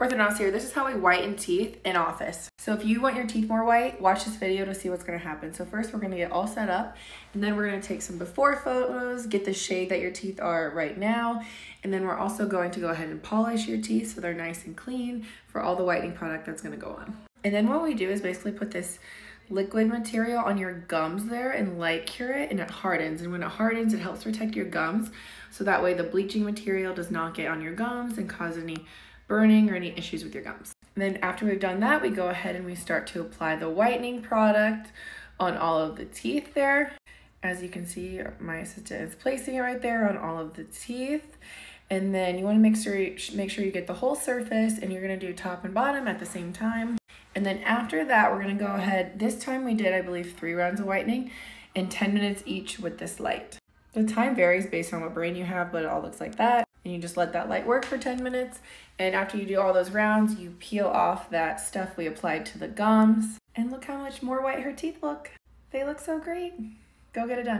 Orthodontics here. This is how we whiten teeth in office. So if you want your teeth more white, watch this video to see what's gonna happen. So first we're gonna get all set up and then we're gonna take some before photos, get the shade that your teeth are right now. And then we're also going to go ahead and polish your teeth so they're nice and clean for all the whitening product that's gonna go on. And then what we do is basically put this liquid material on your gums there and light cure it and it hardens. And when it hardens, it helps protect your gums. So that way the bleaching material does not get on your gums and cause any burning or any issues with your gums. And then after we've done that, we go ahead and we start to apply the whitening product on all of the teeth there. As you can see, my assistant is placing it right there on all of the teeth. And then you wanna make sure, you, make sure you get the whole surface and you're gonna do top and bottom at the same time. And then after that, we're gonna go ahead, this time we did, I believe, three rounds of whitening and 10 minutes each with this light. The time varies based on what brain you have, but it all looks like that and you just let that light work for 10 minutes. And after you do all those rounds, you peel off that stuff we applied to the gums. And look how much more white her teeth look. They look so great. Go get it done.